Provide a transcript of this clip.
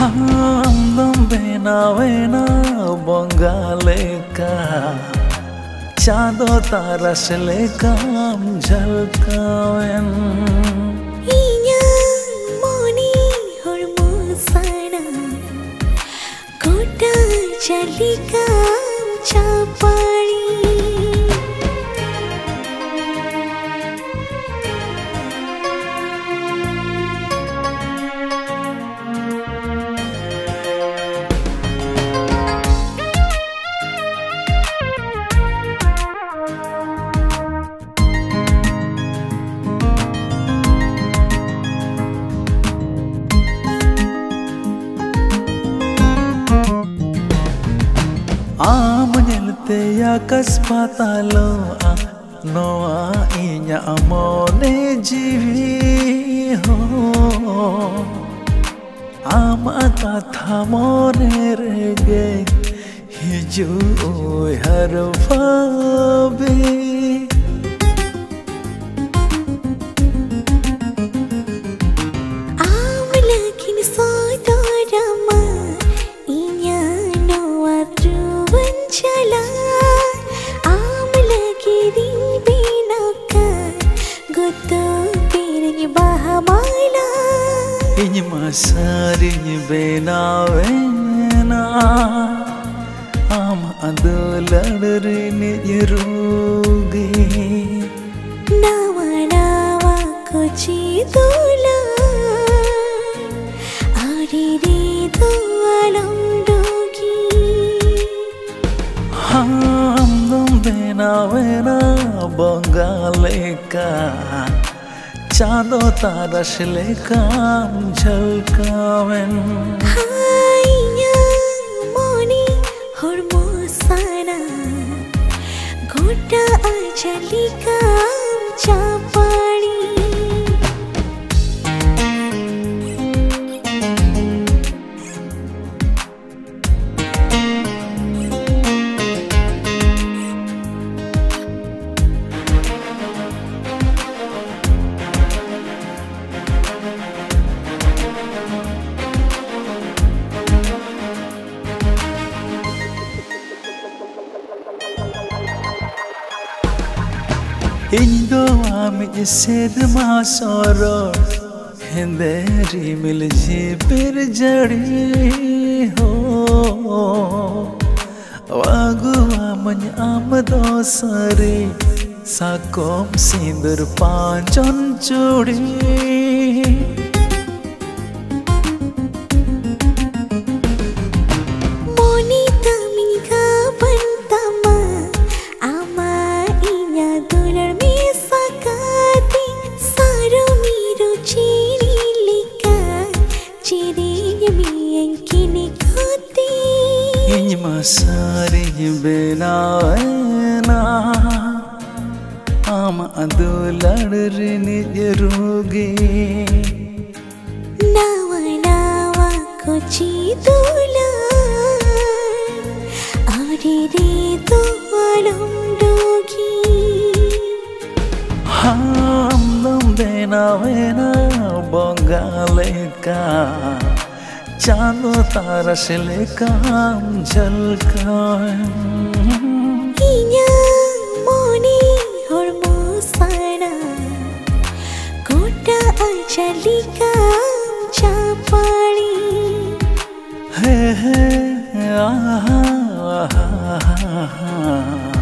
ആനന്ദം വേണ വേണ ബംഗാലേക്കാ ചാദോ താരസിലേക്കാം ഝൽക്കാവൻ ചലിക്കാം ചാപ്പാ ಆಮನೆಲ್ತೆಯ ಕಸ್ಪತಲೋ ನೋವಾ ಇಯ ಮೋನೆ ಜೀವಿ ಹೋ ಆಮ ಕಥಾ ಮೋನೆ ರೆಗೆ ಹಿಜು ಹರ್ವಾ ഇനി മസാരിഞ്ഞ് ബേനാവേനാ ആമ അത് ലടറിന് എറൂകേ നവനാവാ കൊച്ചി തോല. ആരിരേ തോലണ്ടോകി ഹാം ദം ബേനാവേനാ ബംഗാലേക്കാ चांदो तारस ले काम झलकावन ᱤᱧ ᱫᱚ ᱟᱢᱤᱡ ᱥᱮᱨᱢᱟ ᱥᱚᱨᱚᱲ ᱦᱮᱸᱫᱮ ᱨᱤᱢᱤᱞ ᱡᱤᱯᱤᱨ ᱡᱟᱹᱲᱤ ᱦᱚ ᱟᱜᱩᱣᱟᱢᱟᱹᱧ ᱟᱢ ᱫᱚ ᱥᱟᱹᱨᱤ ᱥᱟᱠᱚᱢ ᱥᱤᱸᱫᱩᱨ ᱯᱟᱸᱪᱚᱱ ᱪᱩᱲᱤ सारी बेनायना आम अदो लड़रने जरूगे नावा नावा कोची दूला आरे रे तो आलम हाँ हम दम बेना बेना बगालेका चाँदो तारा से लेका झलकाए চলিকা চাপাড়ি হে হে আহা আহা আহা